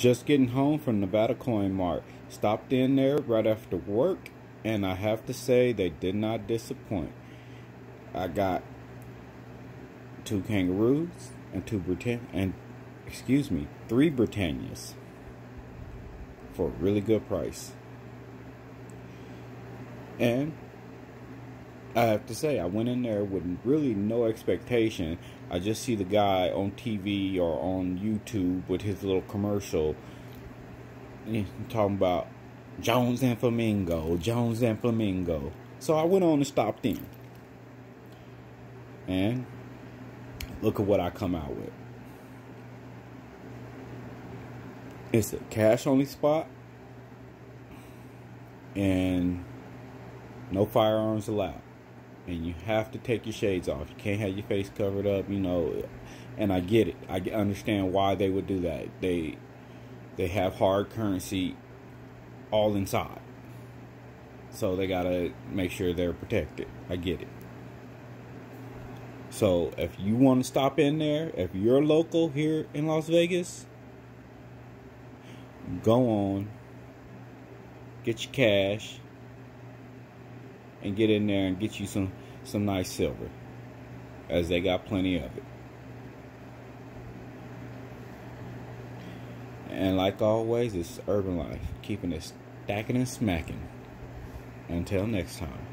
Just getting home from Nevada Coin Mart. Stopped in there right after work, and I have to say they did not disappoint. I got two kangaroos and two Britannia and excuse me, three Britannias for a really good price. And I have to say, I went in there with really no expectation. I just see the guy on TV or on YouTube with his little commercial talking about Jones and Flamingo, Jones and Flamingo. So I went on and stopped in. And look at what I come out with. It's a cash only spot. And no firearms allowed and you have to take your shades off. You can't have your face covered up, you know. And I get it. I understand why they would do that. They they have hard currency all inside. So they got to make sure they're protected. I get it. So if you want to stop in there, if you're local here in Las Vegas, go on, get your cash, and get in there and get you some some nice silver as they got plenty of it. And like always it's urban life keeping it stacking and smacking. Until next time